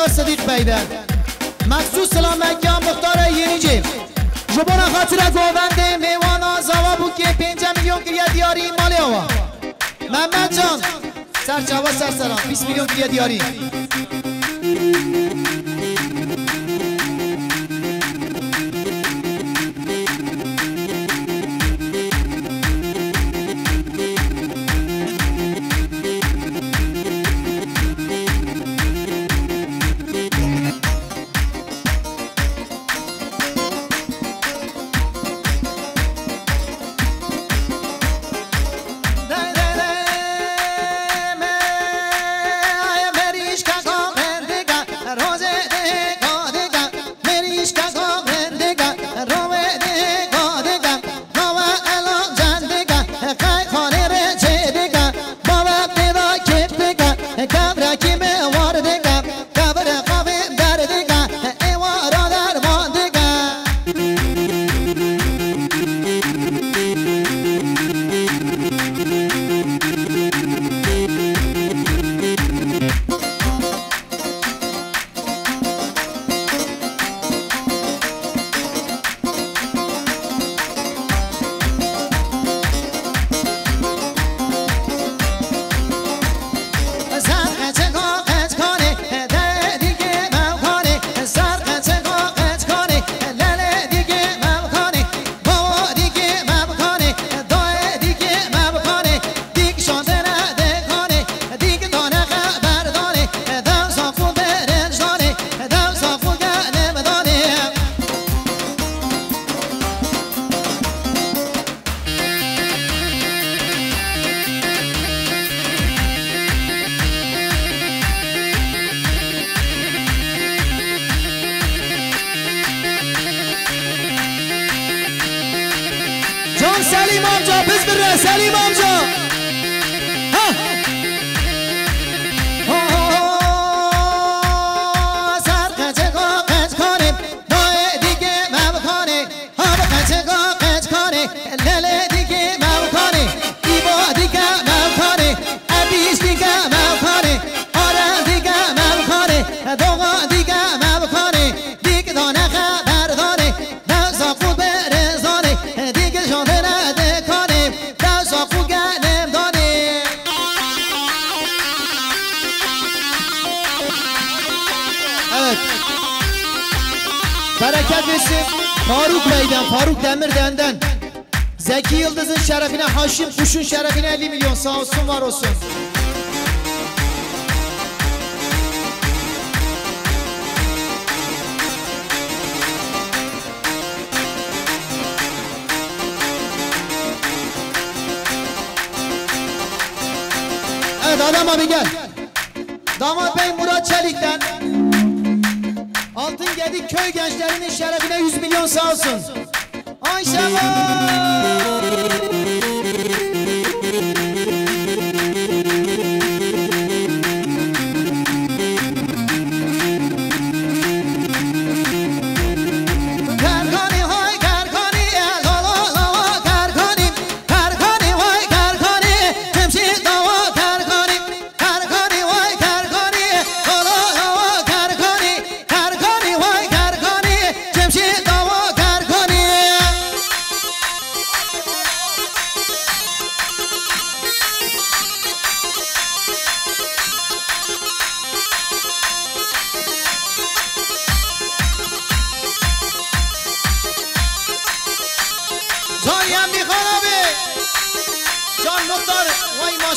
مولانا صدیق بیدر مخصوص سلام مکیان مختار ینیجی جبان خاطر گووند میوان زوا بود که پینجه میلیون گریه دیاری مالی آوا. محمد جان سر جوا سر سلام 20 میلیون گریه دیاری. Salimos. Bereket Faruk Bey'den, Faruk Demirden'den. Zeki Yıldız'ın şerefine, Haşim Kuş'un şerefine 50 milyon sağ olsun var olsun. Evet adam abi gel. Damat Bey Murat Çelik'ten Altın Gedik köy gençlerinin şerefine 100 milyon sağ olsun. Ayşe var.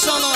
solo